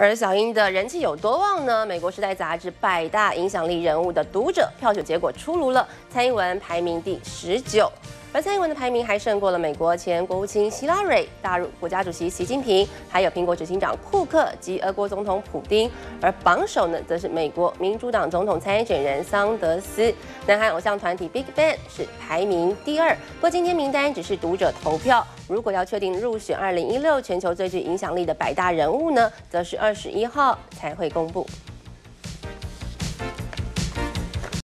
而小英的人气有多旺呢？美国《时代》杂志百大影响力人物的读者票选结果出炉了，蔡英文排名第十九。而蔡英文的排名还胜过了美国前国务卿希拉蕊、大陆国家主席习近平，还有苹果执行长库克及俄国总统普丁。而榜首呢，则是美国民主党总统参选人桑德斯。南韩偶像团体 Big Bang 是排名第二。不过今天名单只是读者投票，如果要确定入选二零一六全球最具影响力的百大人物呢，则是二十一号才会公布。